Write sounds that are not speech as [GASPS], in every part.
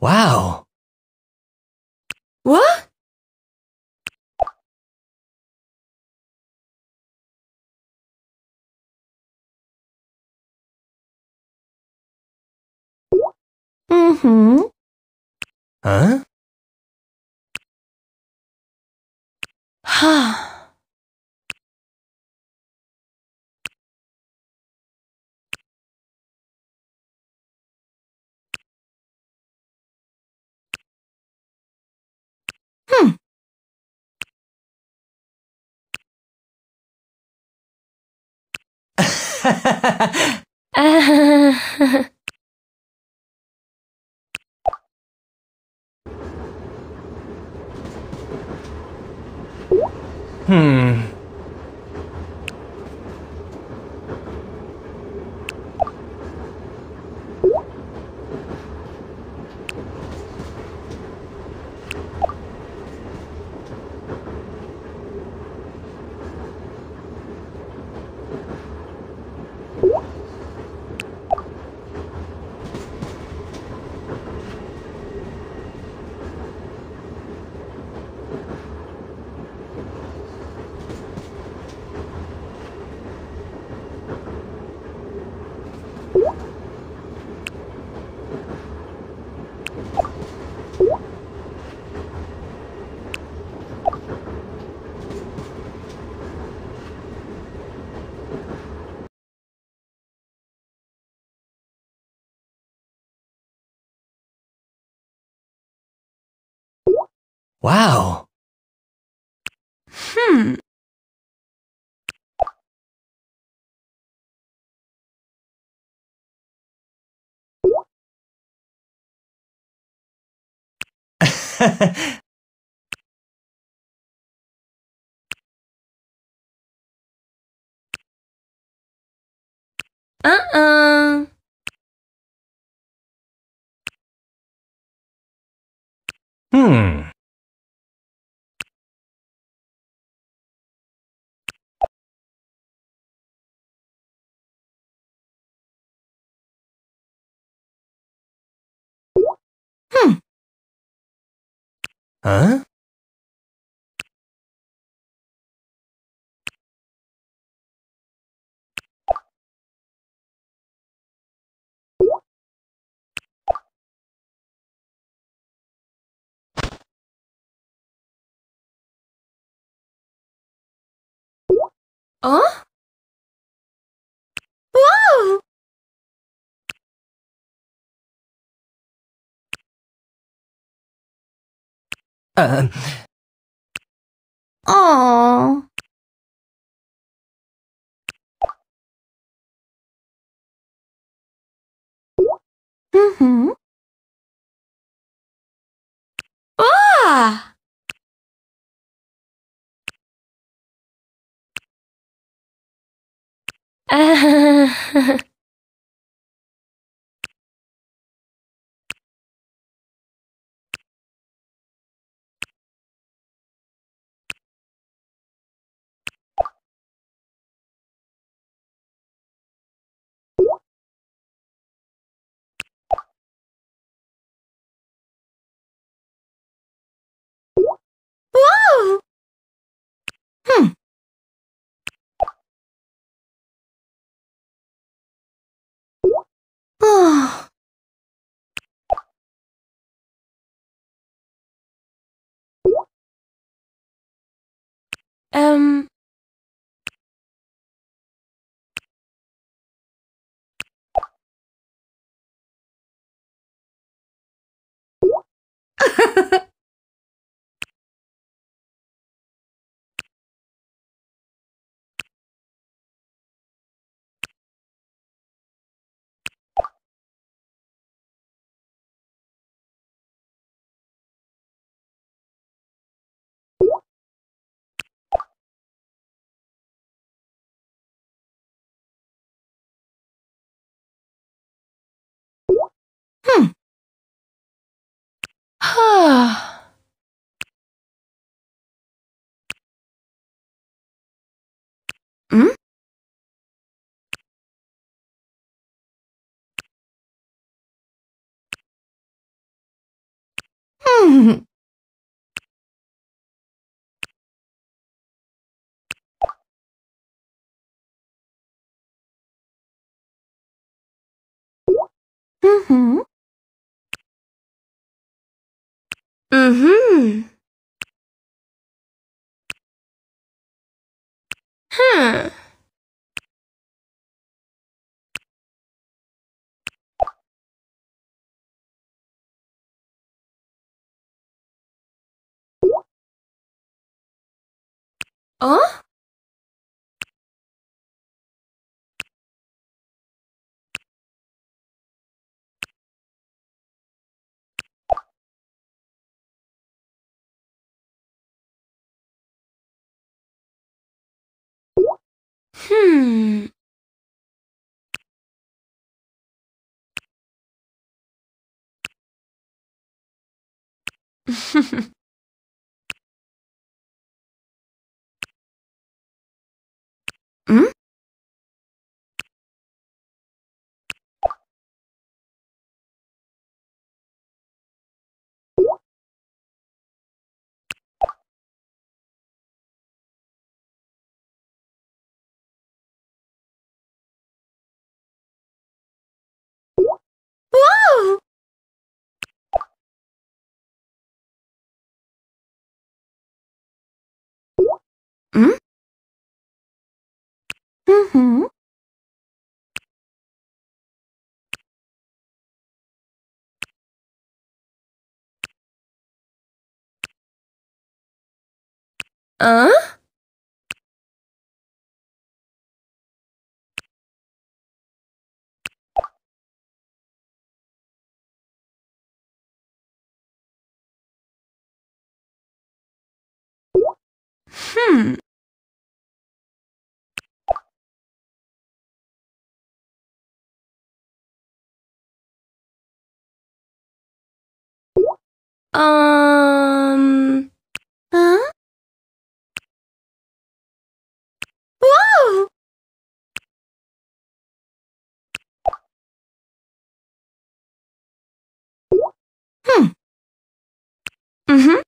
Wow. Huh? Ha. hmm. Uh, hmm. Wow. hmm. [LAUGHS] Uh-uh. hmm. Huh? Oh? Wow! Uh, Aww. Mm-hmm. Ah! Uh, wow! Hmm. Oh. Um. [LAUGHS] [LAUGHS] んうん。Mm-hmm. 嗯。啊？Hmm. [LAUGHS] Mm? Mm-hmm. Huh? Hmm. Um... Huh? Whoa! Hmm. Mm-hmm.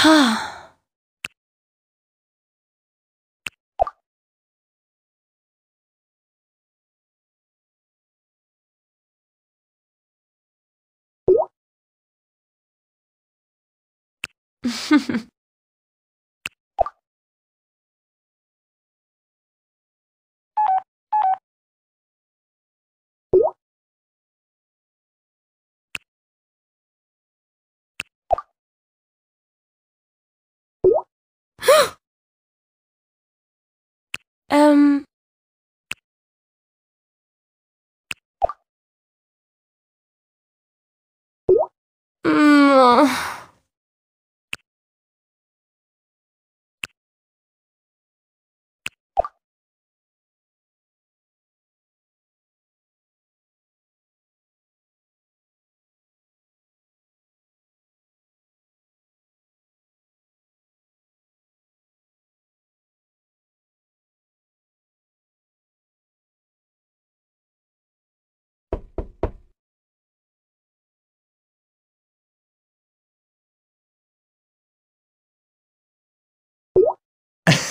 哈。哼哼。Um... -hmm.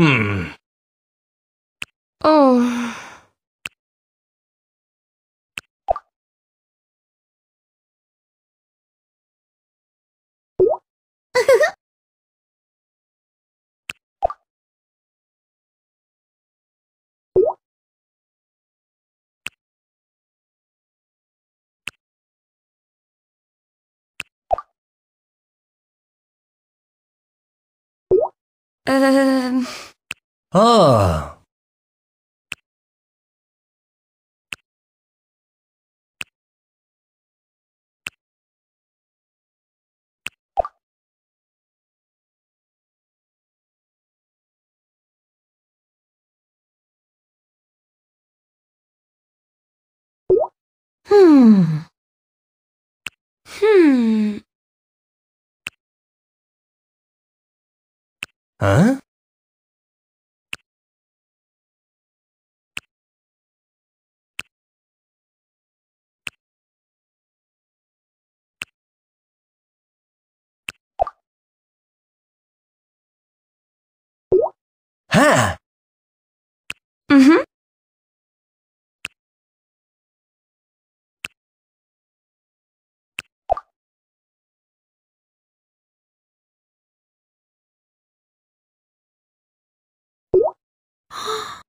Hmm. Oh. [LAUGHS] Um. Oh. Hmm. Hmm. Huh? Ha! Mm-hmm. [GASPS]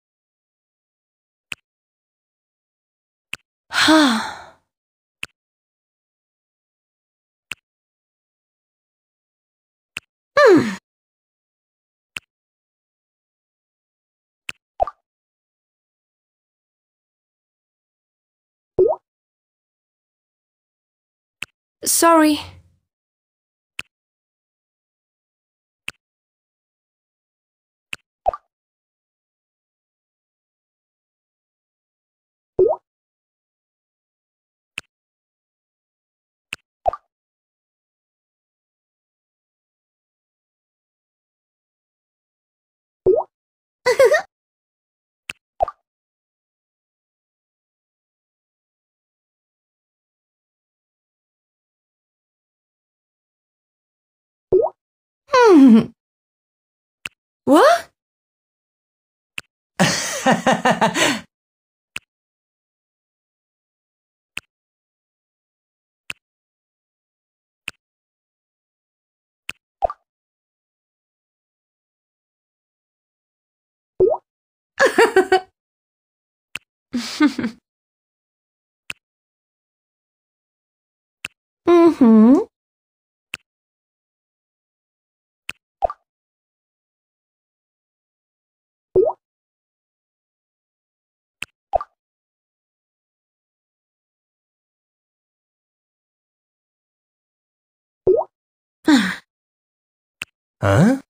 Ha. Sorry. What? [LAUGHS] mm-hmm. Huh?